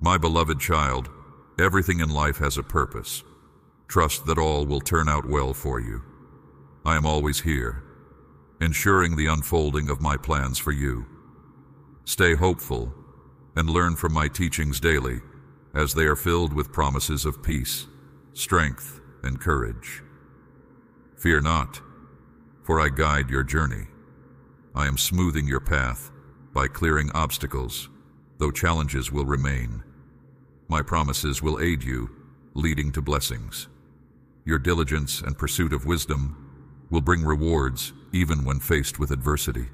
My beloved child, everything in life has a purpose. Trust that all will turn out well for you. I am always here, ensuring the unfolding of my plans for you. Stay hopeful and learn from my teachings daily, as they are filled with promises of peace, strength, and courage. Fear not, for I guide your journey. I am smoothing your path by clearing obstacles, though challenges will remain. My promises will aid you, leading to blessings. Your diligence and pursuit of wisdom will bring rewards even when faced with adversity.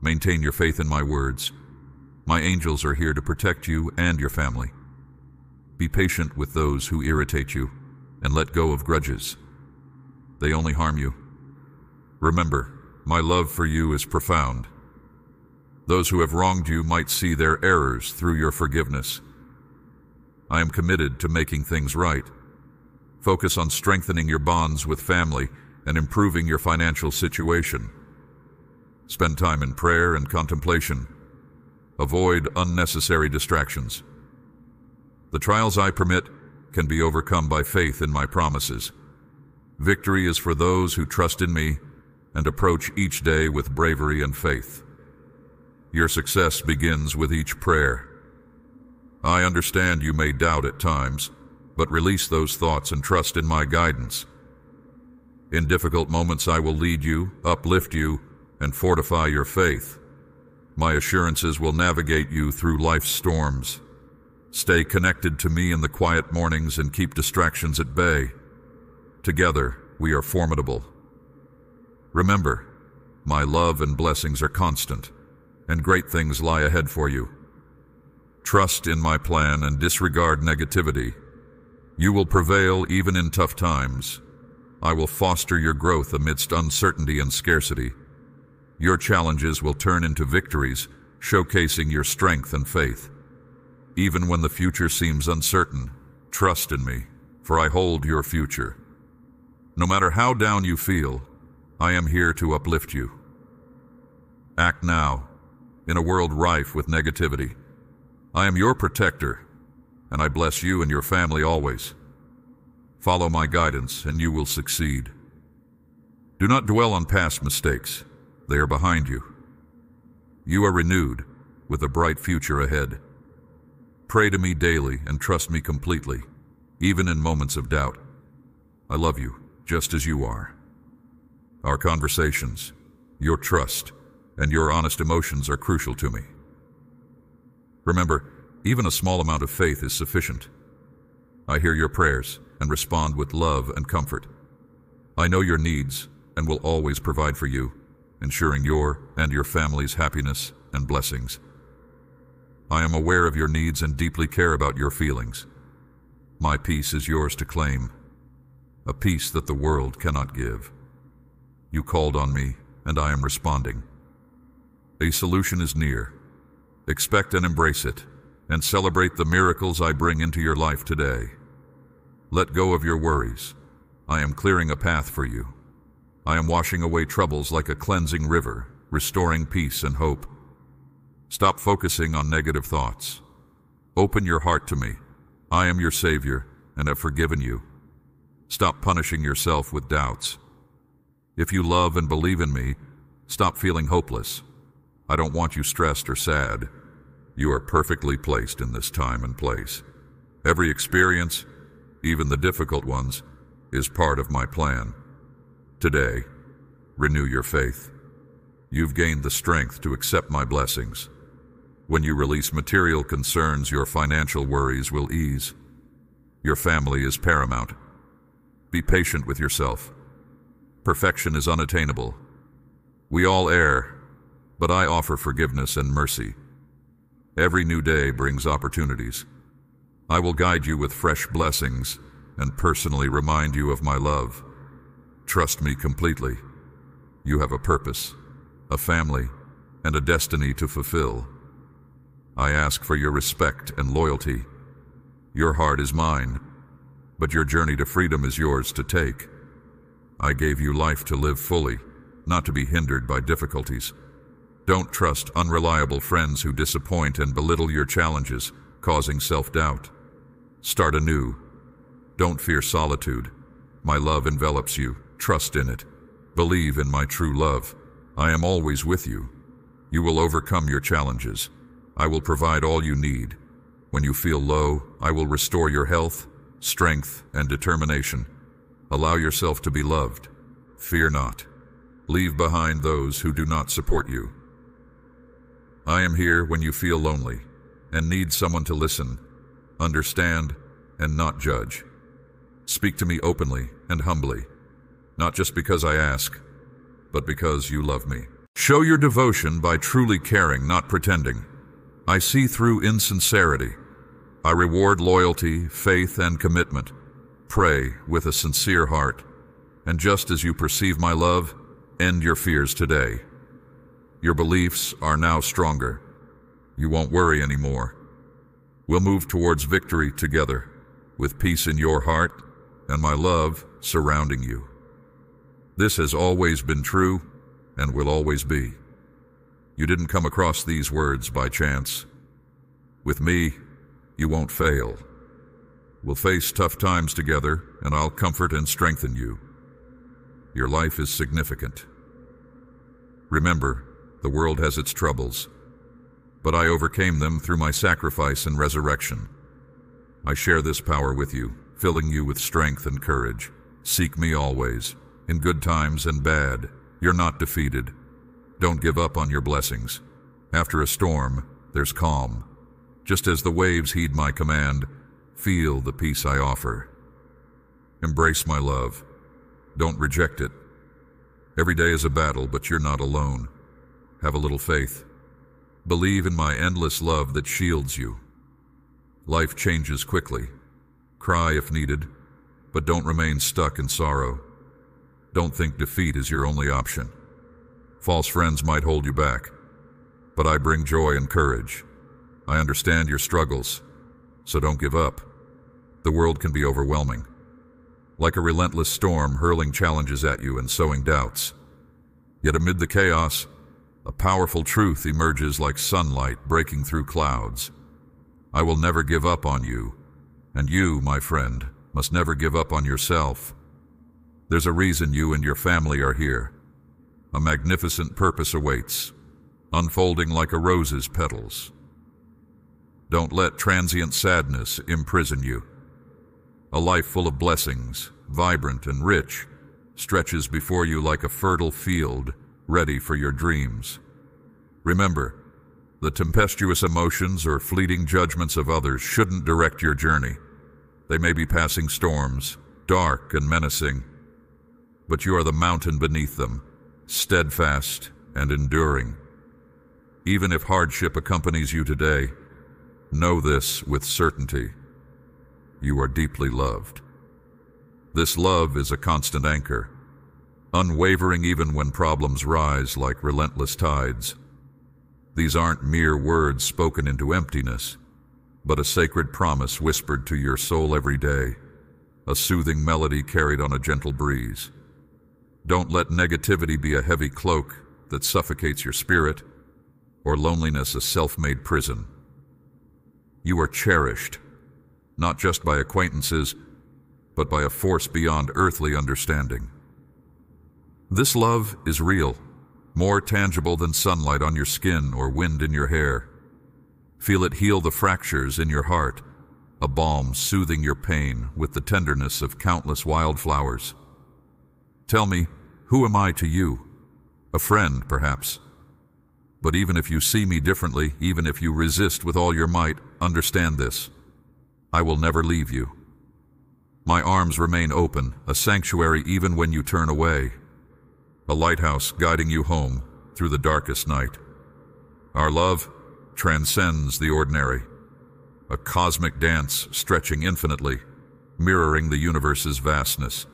Maintain your faith in my words. My angels are here to protect you and your family. Be patient with those who irritate you and let go of grudges. They only harm you. Remember, my love for you is profound. Those who have wronged you might see their errors through your forgiveness. I am committed to making things right. Focus on strengthening your bonds with family and improving your financial situation. Spend time in prayer and contemplation. Avoid unnecessary distractions. The trials I permit can be overcome by faith in my promises. Victory is for those who trust in me and approach each day with bravery and faith. Your success begins with each prayer. I understand you may doubt at times, but release those thoughts and trust in my guidance. In difficult moments, I will lead you, uplift you, and fortify your faith. My assurances will navigate you through life's storms. Stay connected to me in the quiet mornings and keep distractions at bay. Together, we are formidable. Remember, my love and blessings are constant, and great things lie ahead for you. Trust in my plan and disregard negativity. You will prevail even in tough times. I will foster your growth amidst uncertainty and scarcity. Your challenges will turn into victories, showcasing your strength and faith. Even when the future seems uncertain, trust in me, for I hold your future. No matter how down you feel, I am here to uplift you. Act now, in a world rife with negativity. I am your protector, and I bless you and your family always. Follow my guidance, and you will succeed. Do not dwell on past mistakes. They are behind you. You are renewed, with a bright future ahead. Pray to me daily and trust me completely, even in moments of doubt. I love you, just as you are. Our conversations, your trust, and your honest emotions are crucial to me. Remember, even a small amount of faith is sufficient. I hear your prayers and respond with love and comfort. I know your needs and will always provide for you, ensuring your and your family's happiness and blessings. I am aware of your needs and deeply care about your feelings. My peace is yours to claim, a peace that the world cannot give. You called on me, and I am responding. A solution is near. Expect and embrace it, and celebrate the miracles I bring into your life today. Let go of your worries. I am clearing a path for you. I am washing away troubles like a cleansing river, restoring peace and hope. Stop focusing on negative thoughts. Open your heart to me. I am your Savior and have forgiven you. Stop punishing yourself with doubts. If you love and believe in me, stop feeling hopeless. I don't want you stressed or sad. You are perfectly placed in this time and place. Every experience, even the difficult ones, is part of my plan. Today, renew your faith. You've gained the strength to accept my blessings. When you release material concerns, your financial worries will ease. Your family is paramount. Be patient with yourself. Perfection is unattainable. We all err, but I offer forgiveness and mercy. Every new day brings opportunities. I will guide you with fresh blessings and personally remind you of my love. Trust me completely. You have a purpose, a family, and a destiny to fulfill. I ask for your respect and loyalty. Your heart is mine, but your journey to freedom is yours to take. I gave you life to live fully, not to be hindered by difficulties. Don't trust unreliable friends who disappoint and belittle your challenges, causing self-doubt. Start anew. Don't fear solitude. My love envelops you. Trust in it. Believe in my true love. I am always with you. You will overcome your challenges. I will provide all you need. When you feel low, I will restore your health, strength, and determination. Allow yourself to be loved. Fear not. Leave behind those who do not support you. I am here when you feel lonely and need someone to listen, understand, and not judge. Speak to me openly and humbly, not just because I ask, but because you love me. Show your devotion by truly caring, not pretending. I see through insincerity. I reward loyalty, faith, and commitment. Pray with a sincere heart. And just as you perceive my love, end your fears today. Your beliefs are now stronger. You won't worry anymore. We'll move towards victory together, with peace in your heart and my love surrounding you. This has always been true and will always be. You didn't come across these words by chance. With me, you won't fail. We'll face tough times together, and I'll comfort and strengthen you. Your life is significant. Remember, the world has its troubles, but I overcame them through my sacrifice and resurrection. I share this power with you, filling you with strength and courage. Seek me always, in good times and bad. You're not defeated. Don't give up on your blessings. After a storm, there's calm. Just as the waves heed my command, feel the peace I offer. Embrace my love. Don't reject it. Every day is a battle, but you're not alone. Have a little faith. Believe in my endless love that shields you. Life changes quickly. Cry if needed, but don't remain stuck in sorrow. Don't think defeat is your only option. False friends might hold you back, but I bring joy and courage. I understand your struggles, so don't give up. The world can be overwhelming, like a relentless storm hurling challenges at you and sowing doubts. Yet amid the chaos, a powerful truth emerges like sunlight breaking through clouds. I will never give up on you, and you, my friend, must never give up on yourself. There's a reason you and your family are here. A magnificent purpose awaits, unfolding like a rose's petals. Don't let transient sadness imprison you. A life full of blessings, vibrant and rich, stretches before you like a fertile field, ready for your dreams. Remember, the tempestuous emotions or fleeting judgments of others shouldn't direct your journey. They may be passing storms, dark and menacing, but you are the mountain beneath them, steadfast and enduring. Even if hardship accompanies you today, know this with certainty. You are deeply loved. This love is a constant anchor, unwavering even when problems rise like relentless tides. These aren't mere words spoken into emptiness, but a sacred promise whispered to your soul every day, a soothing melody carried on a gentle breeze. Don't let negativity be a heavy cloak that suffocates your spirit, or loneliness a self-made prison. You are cherished, not just by acquaintances, but by a force beyond earthly understanding. This love is real, more tangible than sunlight on your skin or wind in your hair. Feel it heal the fractures in your heart, a balm soothing your pain with the tenderness of countless wildflowers. Tell me, who am I to you? A friend, perhaps. But even if you see me differently, even if you resist with all your might, understand this. I will never leave you. My arms remain open, a sanctuary even when you turn away. A lighthouse guiding you home through the darkest night. Our love transcends the ordinary. A cosmic dance stretching infinitely, mirroring the universe's vastness.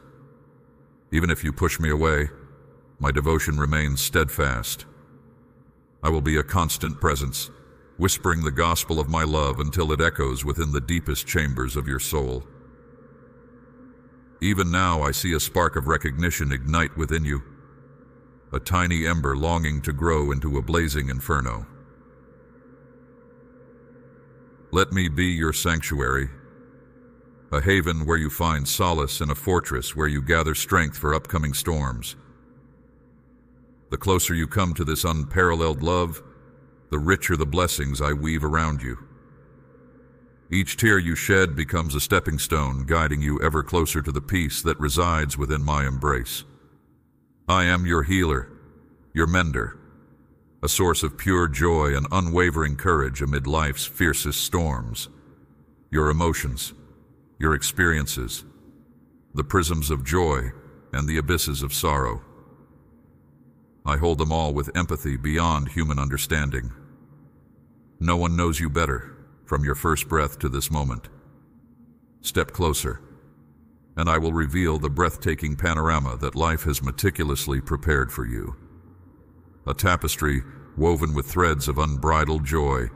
Even if you push me away, my devotion remains steadfast. I will be a constant presence, whispering the gospel of my love until it echoes within the deepest chambers of your soul. Even now, I see a spark of recognition ignite within you, a tiny ember longing to grow into a blazing inferno. Let me be your sanctuary, a haven where you find solace and a fortress where you gather strength for upcoming storms. The closer you come to this unparalleled love, the richer the blessings I weave around you. Each tear you shed becomes a stepping stone, guiding you ever closer to the peace that resides within my embrace. I am your healer, your mender, a source of pure joy and unwavering courage amid life's fiercest storms. Your emotions, your experiences, the prisms of joy and the abysses of sorrow. I hold them all with empathy beyond human understanding. No one knows you better, from your first breath to this moment. Step closer, and I will reveal the breathtaking panorama that life has meticulously prepared for you. A tapestry woven with threads of unbridled joy,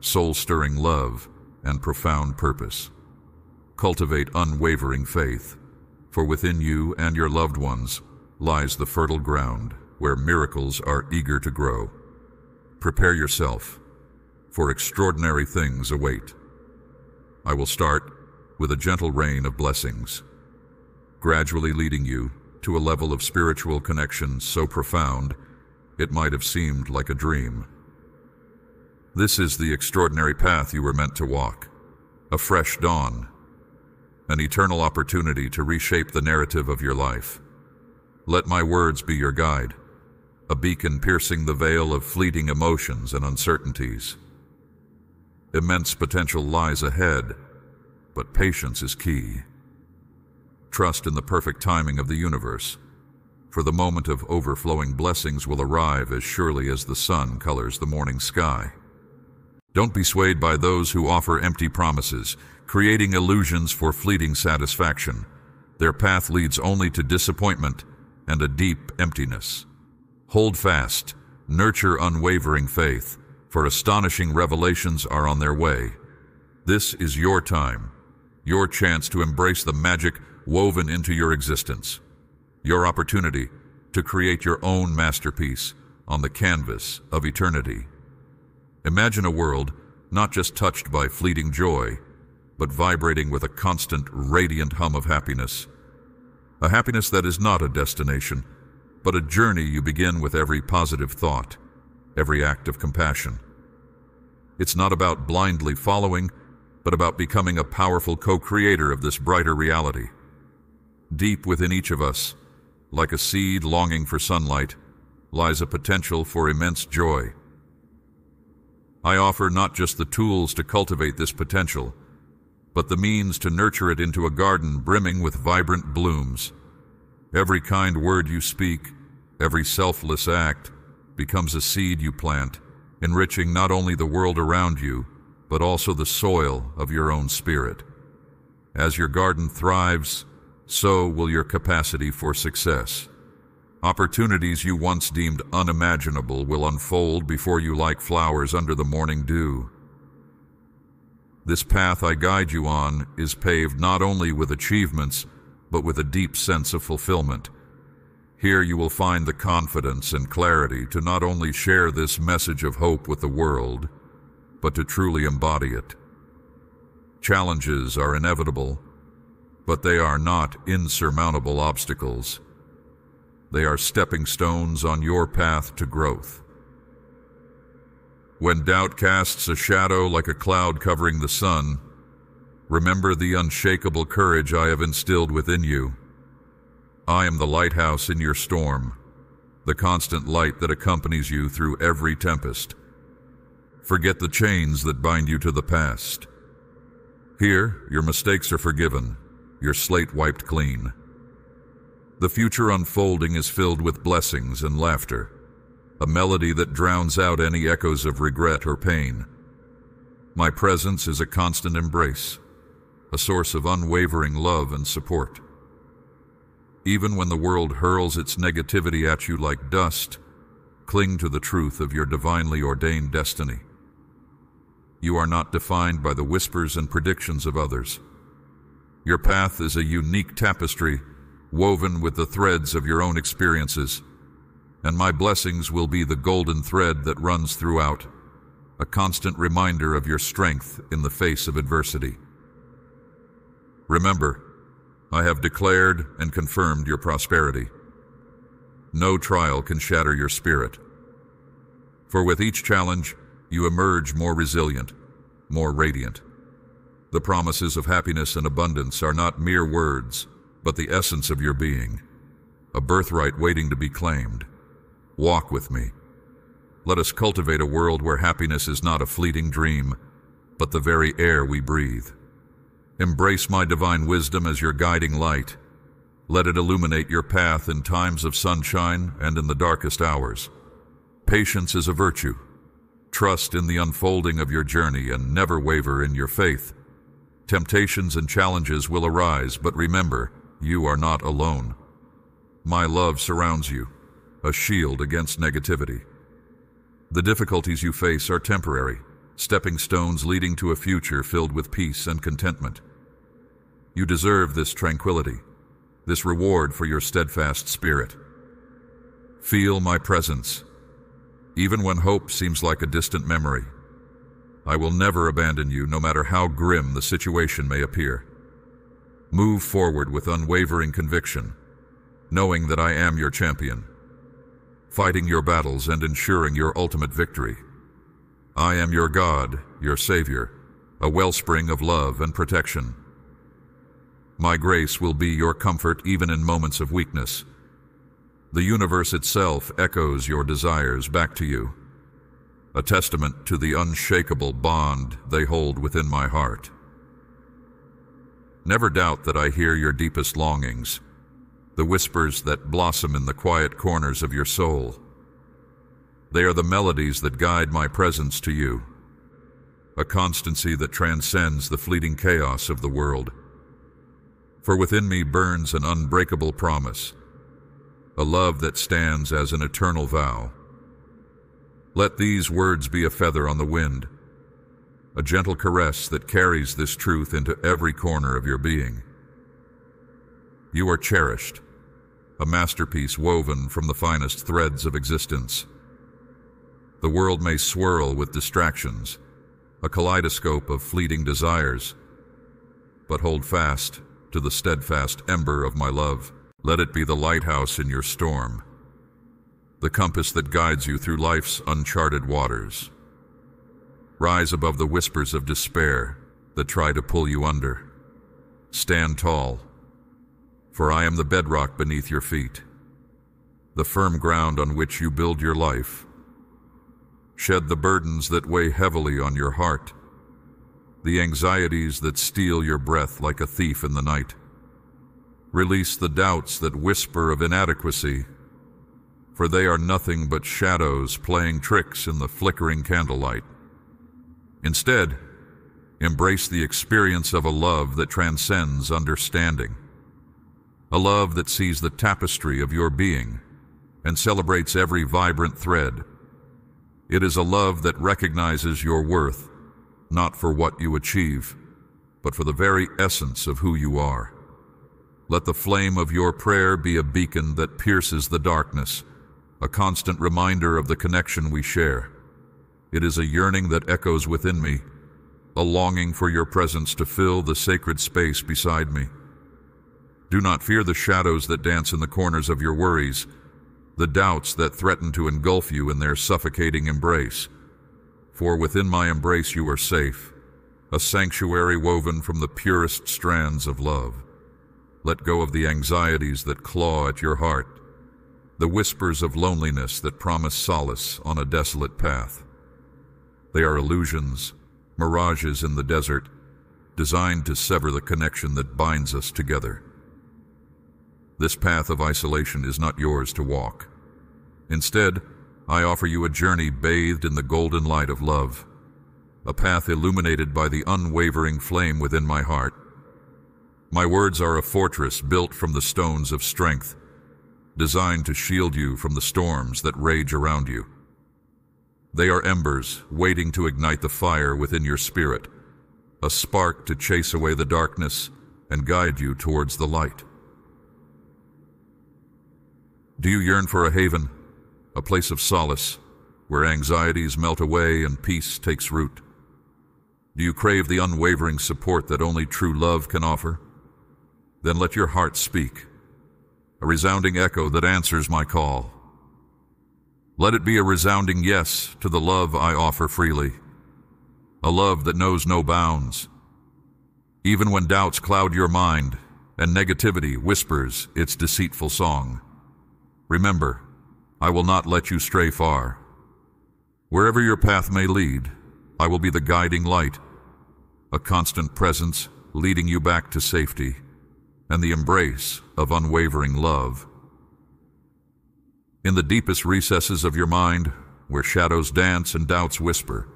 soul-stirring love, and profound purpose. Cultivate unwavering faith, for within you and your loved ones lies the fertile ground where miracles are eager to grow. Prepare yourself, for extraordinary things await. I will start with a gentle rain of blessings, gradually leading you to a level of spiritual connection so profound it might have seemed like a dream. This is the extraordinary path you were meant to walk, a fresh dawn an eternal opportunity to reshape the narrative of your life. Let my words be your guide, a beacon piercing the veil of fleeting emotions and uncertainties. Immense potential lies ahead, but patience is key. Trust in the perfect timing of the universe, for the moment of overflowing blessings will arrive as surely as the sun colors the morning sky. Don't be swayed by those who offer empty promises, creating illusions for fleeting satisfaction. Their path leads only to disappointment and a deep emptiness. Hold fast, nurture unwavering faith, for astonishing revelations are on their way. This is your time, your chance to embrace the magic woven into your existence, your opportunity to create your own masterpiece on the canvas of eternity. Imagine a world not just touched by fleeting joy, but vibrating with a constant, radiant hum of happiness. A happiness that is not a destination, but a journey you begin with every positive thought, every act of compassion. It's not about blindly following, but about becoming a powerful co-creator of this brighter reality. Deep within each of us, like a seed longing for sunlight, lies a potential for immense joy. I offer not just the tools to cultivate this potential, but the means to nurture it into a garden brimming with vibrant blooms. Every kind word you speak, every selfless act, becomes a seed you plant, enriching not only the world around you, but also the soil of your own spirit. As your garden thrives, so will your capacity for success. Opportunities you once deemed unimaginable will unfold before you like flowers under the morning dew. This path I guide you on is paved not only with achievements, but with a deep sense of fulfillment. Here you will find the confidence and clarity to not only share this message of hope with the world, but to truly embody it. Challenges are inevitable, but they are not insurmountable obstacles. They are stepping stones on your path to growth. When doubt casts a shadow like a cloud covering the sun, remember the unshakable courage I have instilled within you. I am the lighthouse in your storm, the constant light that accompanies you through every tempest. Forget the chains that bind you to the past. Here, your mistakes are forgiven, your slate wiped clean. The future unfolding is filled with blessings and laughter a melody that drowns out any echoes of regret or pain. My presence is a constant embrace, a source of unwavering love and support. Even when the world hurls its negativity at you like dust, cling to the truth of your divinely ordained destiny. You are not defined by the whispers and predictions of others. Your path is a unique tapestry woven with the threads of your own experiences and my blessings will be the golden thread that runs throughout, a constant reminder of your strength in the face of adversity. Remember, I have declared and confirmed your prosperity. No trial can shatter your spirit. For with each challenge, you emerge more resilient, more radiant. The promises of happiness and abundance are not mere words, but the essence of your being, a birthright waiting to be claimed. Walk with me. Let us cultivate a world where happiness is not a fleeting dream, but the very air we breathe. Embrace my divine wisdom as your guiding light. Let it illuminate your path in times of sunshine and in the darkest hours. Patience is a virtue. Trust in the unfolding of your journey and never waver in your faith. Temptations and challenges will arise, but remember, you are not alone. My love surrounds you, a shield against negativity. The difficulties you face are temporary, stepping stones leading to a future filled with peace and contentment. You deserve this tranquility, this reward for your steadfast spirit. Feel my presence, even when hope seems like a distant memory. I will never abandon you, no matter how grim the situation may appear. Move forward with unwavering conviction, knowing that I am your champion, fighting your battles and ensuring your ultimate victory. I am your God, your Savior, a wellspring of love and protection. My grace will be your comfort even in moments of weakness. The universe itself echoes your desires back to you, a testament to the unshakable bond they hold within my heart. Never doubt that I hear your deepest longings, the whispers that blossom in the quiet corners of your soul. They are the melodies that guide my presence to you, a constancy that transcends the fleeting chaos of the world. For within me burns an unbreakable promise, a love that stands as an eternal vow. Let these words be a feather on the wind, a gentle caress that carries this truth into every corner of your being. You are cherished, a masterpiece woven from the finest threads of existence. The world may swirl with distractions, a kaleidoscope of fleeting desires, but hold fast to the steadfast ember of my love. Let it be the lighthouse in your storm, the compass that guides you through life's uncharted waters. Rise above the whispers of despair that try to pull you under. Stand tall, for I am the bedrock beneath your feet, the firm ground on which you build your life. Shed the burdens that weigh heavily on your heart, the anxieties that steal your breath like a thief in the night. Release the doubts that whisper of inadequacy, for they are nothing but shadows playing tricks in the flickering candlelight. Instead, embrace the experience of a love that transcends understanding. A love that sees the tapestry of your being and celebrates every vibrant thread. It is a love that recognizes your worth, not for what you achieve, but for the very essence of who you are. Let the flame of your prayer be a beacon that pierces the darkness, a constant reminder of the connection we share. It is a yearning that echoes within me, a longing for your presence to fill the sacred space beside me. Do not fear the shadows that dance in the corners of your worries, the doubts that threaten to engulf you in their suffocating embrace. For within my embrace you are safe, a sanctuary woven from the purest strands of love. Let go of the anxieties that claw at your heart, the whispers of loneliness that promise solace on a desolate path. They are illusions, mirages in the desert, designed to sever the connection that binds us together. This path of isolation is not yours to walk. Instead, I offer you a journey bathed in the golden light of love, a path illuminated by the unwavering flame within my heart. My words are a fortress built from the stones of strength, designed to shield you from the storms that rage around you. They are embers waiting to ignite the fire within your spirit, a spark to chase away the darkness and guide you towards the light. Do you yearn for a haven, a place of solace, where anxieties melt away and peace takes root? Do you crave the unwavering support that only true love can offer? Then let your heart speak, a resounding echo that answers my call. Let it be a resounding yes to the love I offer freely, a love that knows no bounds. Even when doubts cloud your mind and negativity whispers its deceitful song, remember, I will not let you stray far. Wherever your path may lead, I will be the guiding light, a constant presence leading you back to safety and the embrace of unwavering love. In the deepest recesses of your mind, where shadows dance and doubts whisper,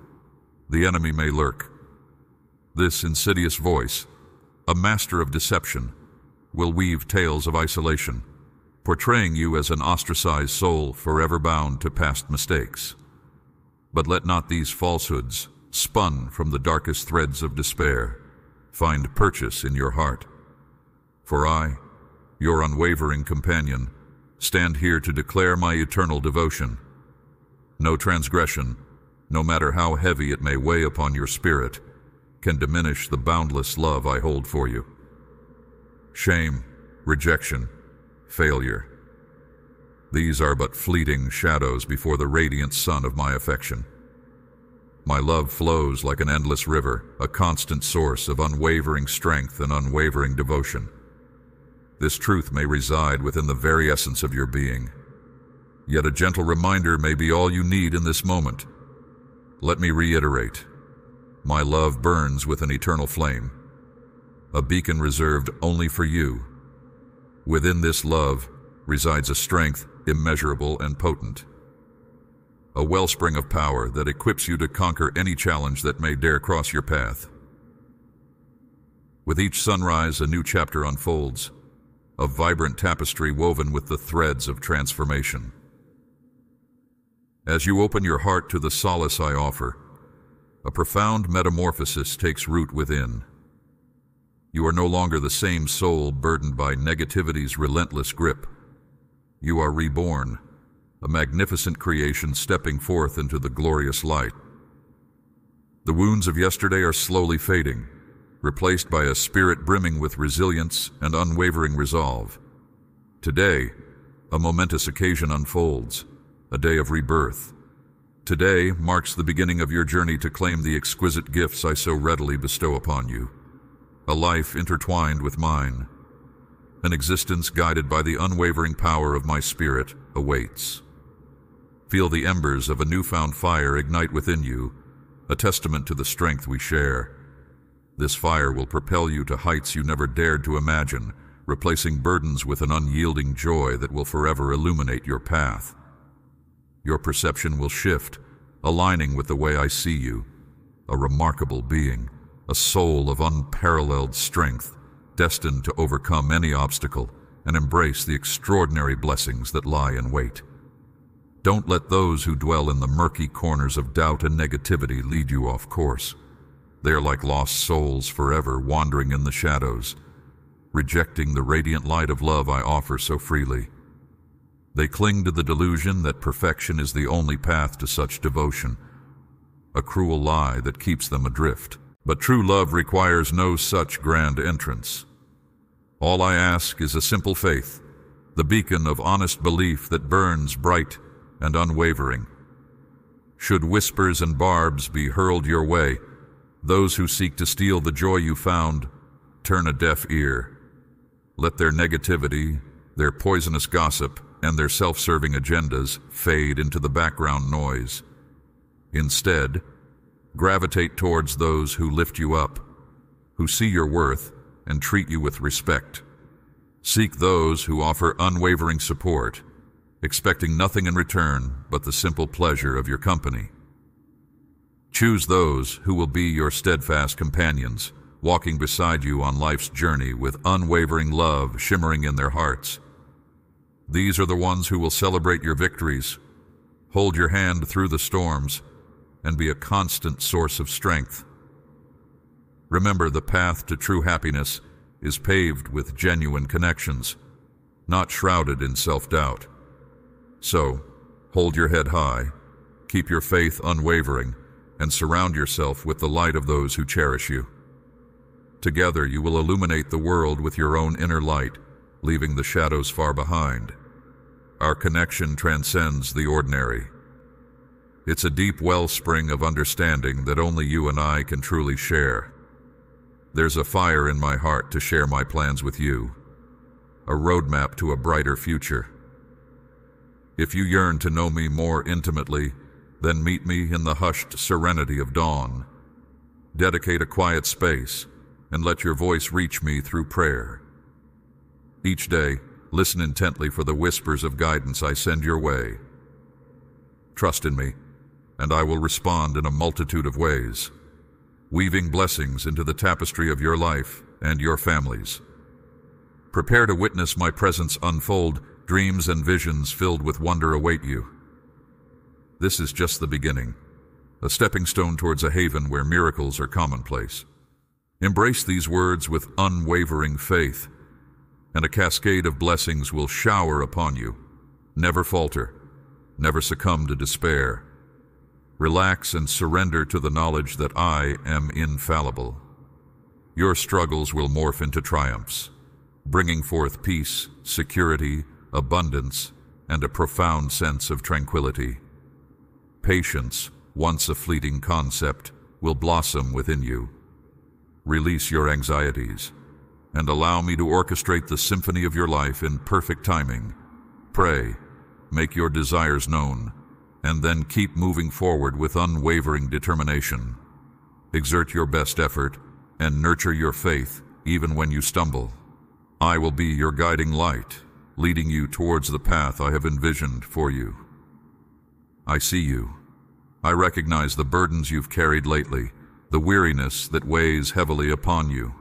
the enemy may lurk. This insidious voice, a master of deception, will weave tales of isolation, portraying you as an ostracized soul forever bound to past mistakes. But let not these falsehoods, spun from the darkest threads of despair, find purchase in your heart. For I, your unwavering companion, stand here to declare my eternal devotion. No transgression, no matter how heavy it may weigh upon your spirit, can diminish the boundless love I hold for you. Shame, rejection, failure. These are but fleeting shadows before the radiant sun of my affection. My love flows like an endless river, a constant source of unwavering strength and unwavering devotion. This truth may reside within the very essence of your being. Yet a gentle reminder may be all you need in this moment. Let me reiterate. My love burns with an eternal flame, a beacon reserved only for you. Within this love resides a strength immeasurable and potent a wellspring of power that equips you to conquer any challenge that may dare cross your path. With each sunrise, a new chapter unfolds, a vibrant tapestry woven with the threads of transformation. As you open your heart to the solace I offer, a profound metamorphosis takes root within. You are no longer the same soul burdened by negativity's relentless grip. You are reborn, a magnificent creation stepping forth into the glorious light. The wounds of yesterday are slowly fading, replaced by a spirit brimming with resilience and unwavering resolve. Today, a momentous occasion unfolds, a day of rebirth. Today marks the beginning of your journey to claim the exquisite gifts I so readily bestow upon you. A life intertwined with mine. An existence guided by the unwavering power of my spirit awaits. Feel the embers of a newfound fire ignite within you, a testament to the strength we share. This fire will propel you to heights you never dared to imagine, replacing burdens with an unyielding joy that will forever illuminate your path. Your perception will shift, aligning with the way I see you, a remarkable being, a soul of unparalleled strength, destined to overcome any obstacle and embrace the extraordinary blessings that lie in wait. Don't let those who dwell in the murky corners of doubt and negativity lead you off course. They are like lost souls forever wandering in the shadows, rejecting the radiant light of love I offer so freely. They cling to the delusion that perfection is the only path to such devotion, a cruel lie that keeps them adrift. But true love requires no such grand entrance. All I ask is a simple faith, the beacon of honest belief that burns bright and unwavering. Should whispers and barbs be hurled your way, those who seek to steal the joy you found turn a deaf ear. Let their negativity, their poisonous gossip, and their self-serving agendas fade into the background noise. Instead, gravitate towards those who lift you up, who see your worth and treat you with respect. Seek those who offer unwavering support expecting nothing in return but the simple pleasure of your company. Choose those who will be your steadfast companions, walking beside you on life's journey with unwavering love shimmering in their hearts. These are the ones who will celebrate your victories, hold your hand through the storms, and be a constant source of strength. Remember, the path to true happiness is paved with genuine connections, not shrouded in self-doubt. So, hold your head high, keep your faith unwavering and surround yourself with the light of those who cherish you. Together you will illuminate the world with your own inner light, leaving the shadows far behind. Our connection transcends the ordinary. It's a deep wellspring of understanding that only you and I can truly share. There's a fire in my heart to share my plans with you, a roadmap to a brighter future. If you yearn to know me more intimately, then meet me in the hushed serenity of dawn. Dedicate a quiet space and let your voice reach me through prayer. Each day, listen intently for the whispers of guidance I send your way. Trust in me, and I will respond in a multitude of ways, weaving blessings into the tapestry of your life and your families. Prepare to witness my presence unfold, dreams and visions filled with wonder await you. This is just the beginning, a stepping stone towards a haven where miracles are commonplace. Embrace these words with unwavering faith, and a cascade of blessings will shower upon you. Never falter, never succumb to despair. Relax and surrender to the knowledge that I am infallible. Your struggles will morph into triumphs, bringing forth peace, security, abundance, and a profound sense of tranquility. Patience, once a fleeting concept, will blossom within you. Release your anxieties and allow me to orchestrate the symphony of your life in perfect timing. Pray, make your desires known, and then keep moving forward with unwavering determination. Exert your best effort and nurture your faith even when you stumble. I will be your guiding light, leading you towards the path I have envisioned for you. I see you. I recognize the burdens you've carried lately, the weariness that weighs heavily upon you.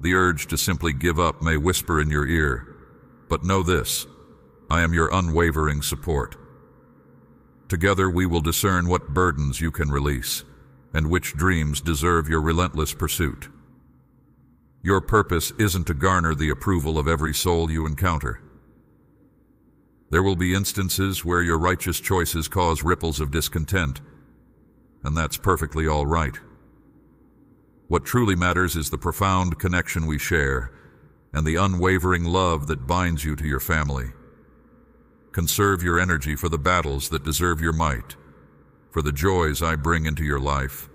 The urge to simply give up may whisper in your ear, but know this, I am your unwavering support. Together we will discern what burdens you can release, and which dreams deserve your relentless pursuit. Your purpose isn't to garner the approval of every soul you encounter. There will be instances where your righteous choices cause ripples of discontent, and that's perfectly all right. What truly matters is the profound connection we share and the unwavering love that binds you to your family. Conserve your energy for the battles that deserve your might, for the joys I bring into your life.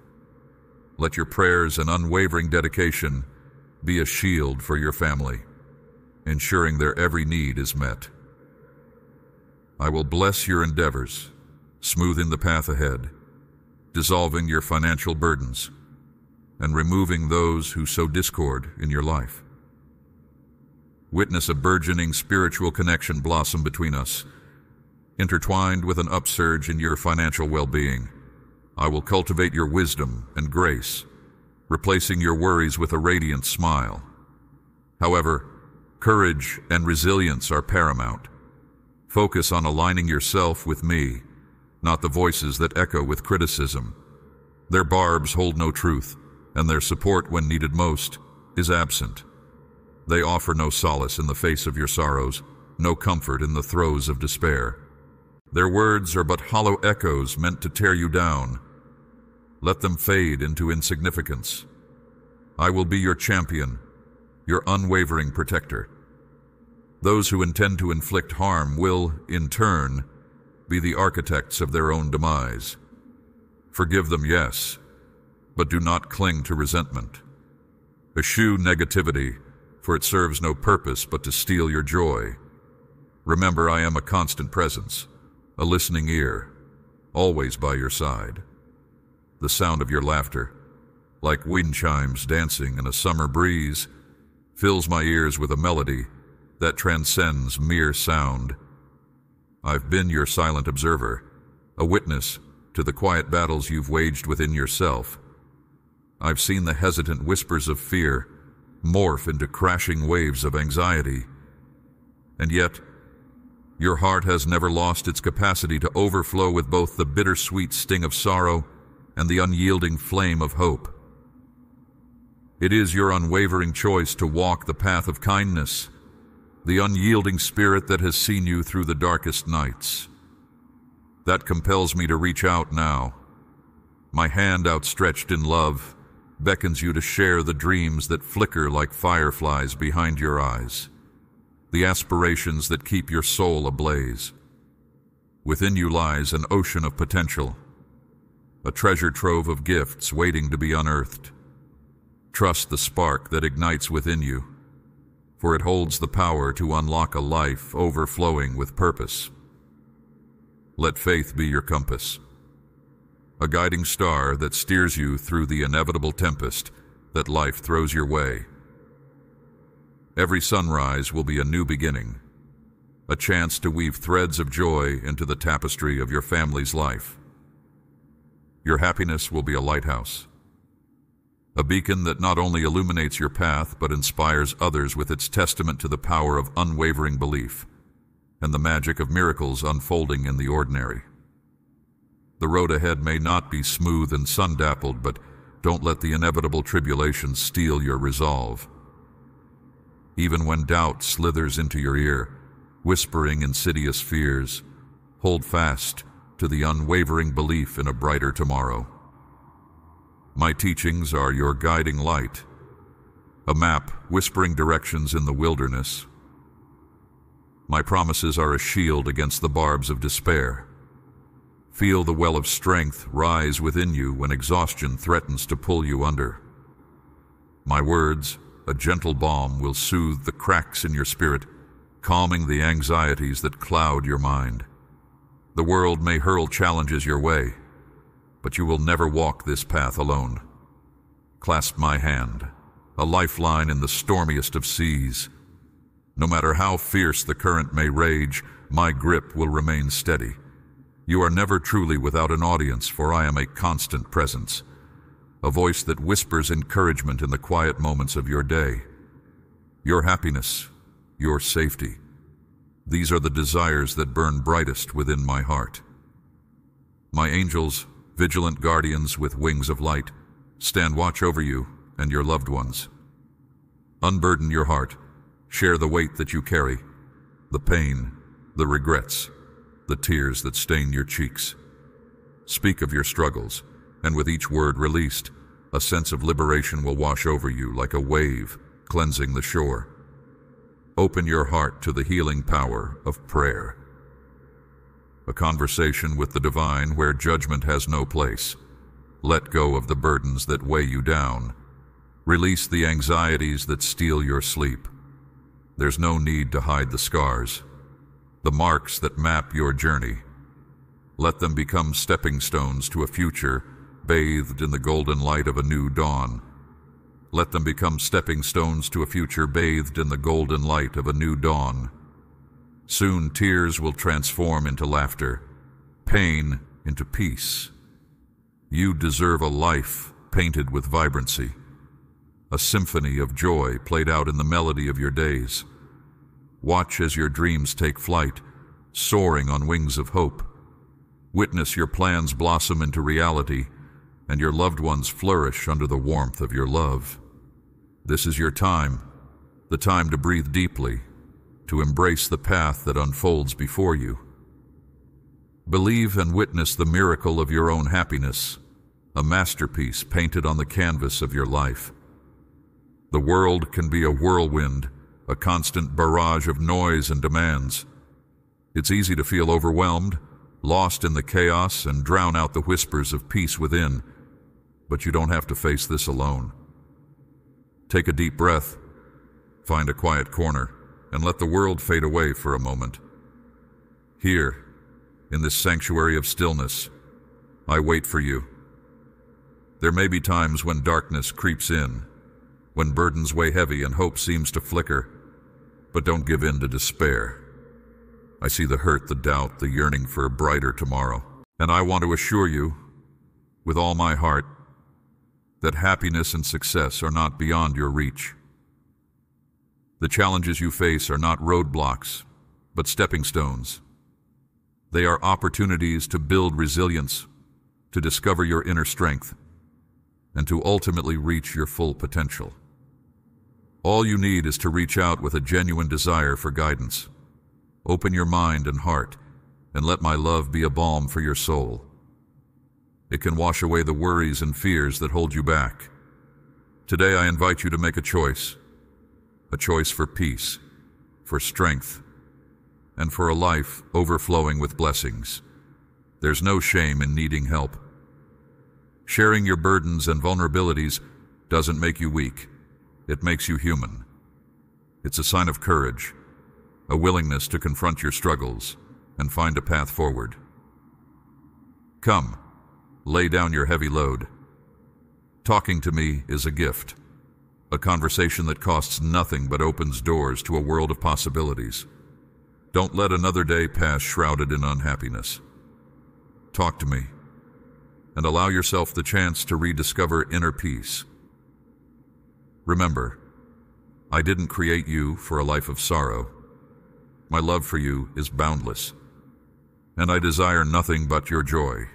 Let your prayers and unwavering dedication be a shield for your family, ensuring their every need is met. I will bless your endeavors, smoothing the path ahead, dissolving your financial burdens, and removing those who sow discord in your life. Witness a burgeoning spiritual connection blossom between us, intertwined with an upsurge in your financial well-being. I will cultivate your wisdom and grace, replacing your worries with a radiant smile. However, courage and resilience are paramount. Focus on aligning yourself with me, not the voices that echo with criticism. Their barbs hold no truth, and their support when needed most is absent. They offer no solace in the face of your sorrows, no comfort in the throes of despair. Their words are but hollow echoes meant to tear you down. Let them fade into insignificance. I will be your champion, your unwavering protector. Those who intend to inflict harm will, in turn, be the architects of their own demise. Forgive them, yes, but do not cling to resentment. Eschew negativity, for it serves no purpose but to steal your joy. Remember, I am a constant presence, a listening ear, always by your side. The sound of your laughter, like wind chimes dancing in a summer breeze, fills my ears with a melody that transcends mere sound. I've been your silent observer, a witness to the quiet battles you've waged within yourself. I've seen the hesitant whispers of fear morph into crashing waves of anxiety. And yet, your heart has never lost its capacity to overflow with both the bittersweet sting of sorrow and the unyielding flame of hope. It is your unwavering choice to walk the path of kindness the unyielding spirit that has seen you through the darkest nights. That compels me to reach out now. My hand outstretched in love beckons you to share the dreams that flicker like fireflies behind your eyes, the aspirations that keep your soul ablaze. Within you lies an ocean of potential, a treasure trove of gifts waiting to be unearthed. Trust the spark that ignites within you, for it holds the power to unlock a life overflowing with purpose. Let faith be your compass, a guiding star that steers you through the inevitable tempest that life throws your way. Every sunrise will be a new beginning, a chance to weave threads of joy into the tapestry of your family's life. Your happiness will be a lighthouse, a beacon that not only illuminates your path but inspires others with its testament to the power of unwavering belief and the magic of miracles unfolding in the ordinary. The road ahead may not be smooth and sun-dappled, but don't let the inevitable tribulations steal your resolve. Even when doubt slithers into your ear, whispering insidious fears, hold fast to the unwavering belief in a brighter tomorrow. My teachings are your guiding light, a map whispering directions in the wilderness. My promises are a shield against the barbs of despair. Feel the well of strength rise within you when exhaustion threatens to pull you under. My words, a gentle balm, will soothe the cracks in your spirit, calming the anxieties that cloud your mind. The world may hurl challenges your way, but you will never walk this path alone. Clasp my hand, a lifeline in the stormiest of seas. No matter how fierce the current may rage, my grip will remain steady. You are never truly without an audience, for I am a constant presence, a voice that whispers encouragement in the quiet moments of your day. Your happiness, your safety, these are the desires that burn brightest within my heart. My angels vigilant guardians with wings of light, stand watch over you and your loved ones. Unburden your heart, share the weight that you carry, the pain, the regrets, the tears that stain your cheeks. Speak of your struggles, and with each word released, a sense of liberation will wash over you like a wave cleansing the shore. Open your heart to the healing power of prayer a conversation with the divine where judgment has no place. Let go of the burdens that weigh you down. Release the anxieties that steal your sleep. There's no need to hide the scars, the marks that map your journey. Let them become stepping stones to a future bathed in the golden light of a new dawn. Let them become stepping stones to a future bathed in the golden light of a new dawn. Soon tears will transform into laughter, pain into peace. You deserve a life painted with vibrancy, a symphony of joy played out in the melody of your days. Watch as your dreams take flight, soaring on wings of hope. Witness your plans blossom into reality and your loved ones flourish under the warmth of your love. This is your time, the time to breathe deeply to embrace the path that unfolds before you. Believe and witness the miracle of your own happiness, a masterpiece painted on the canvas of your life. The world can be a whirlwind, a constant barrage of noise and demands. It's easy to feel overwhelmed, lost in the chaos, and drown out the whispers of peace within. But you don't have to face this alone. Take a deep breath, find a quiet corner, and let the world fade away for a moment. Here, in this sanctuary of stillness, I wait for you. There may be times when darkness creeps in, when burdens weigh heavy and hope seems to flicker, but don't give in to despair. I see the hurt, the doubt, the yearning for a brighter tomorrow, and I want to assure you, with all my heart, that happiness and success are not beyond your reach. The challenges you face are not roadblocks, but stepping stones. They are opportunities to build resilience, to discover your inner strength, and to ultimately reach your full potential. All you need is to reach out with a genuine desire for guidance. Open your mind and heart, and let my love be a balm for your soul. It can wash away the worries and fears that hold you back. Today I invite you to make a choice. A choice for peace, for strength, and for a life overflowing with blessings. There's no shame in needing help. Sharing your burdens and vulnerabilities doesn't make you weak. It makes you human. It's a sign of courage, a willingness to confront your struggles and find a path forward. Come, lay down your heavy load. Talking to me is a gift, a conversation that costs nothing but opens doors to a world of possibilities. Don't let another day pass shrouded in unhappiness. Talk to me, and allow yourself the chance to rediscover inner peace. Remember, I didn't create you for a life of sorrow. My love for you is boundless, and I desire nothing but your joy.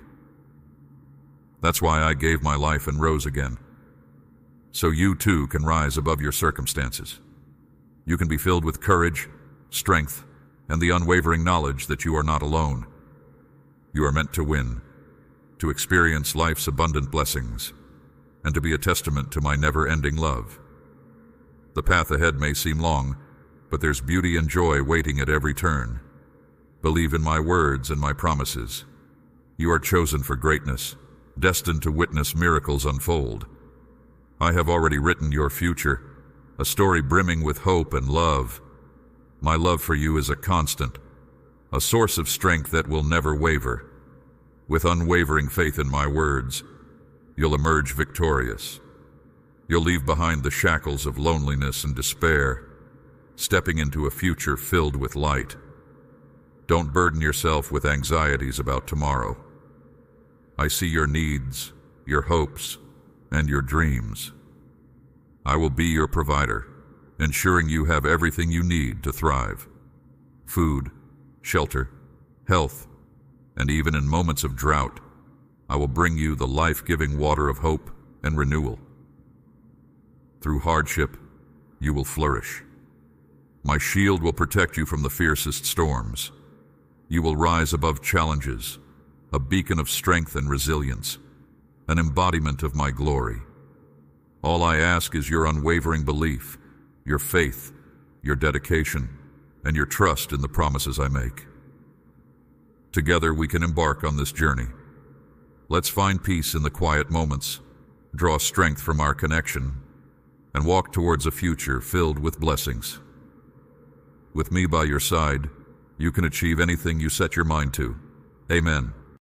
That's why I gave my life and rose again. So you too can rise above your circumstances. You can be filled with courage, strength, and the unwavering knowledge that you are not alone. You are meant to win, to experience life's abundant blessings, and to be a testament to my never-ending love. The path ahead may seem long, but there's beauty and joy waiting at every turn. Believe in my words and my promises. You are chosen for greatness, destined to witness miracles unfold. I have already written your future, a story brimming with hope and love. My love for you is a constant, a source of strength that will never waver. With unwavering faith in my words, you'll emerge victorious. You'll leave behind the shackles of loneliness and despair, stepping into a future filled with light. Don't burden yourself with anxieties about tomorrow. I see your needs, your hopes, and your dreams. I will be your provider, ensuring you have everything you need to thrive. Food, shelter, health, and even in moments of drought, I will bring you the life-giving water of hope and renewal. Through hardship, you will flourish. My shield will protect you from the fiercest storms. You will rise above challenges, a beacon of strength and resilience, an embodiment of my glory. All I ask is your unwavering belief, your faith, your dedication, and your trust in the promises I make. Together we can embark on this journey. Let's find peace in the quiet moments, draw strength from our connection, and walk towards a future filled with blessings. With me by your side, you can achieve anything you set your mind to. Amen.